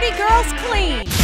Pretty girls clean.